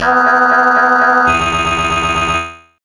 あ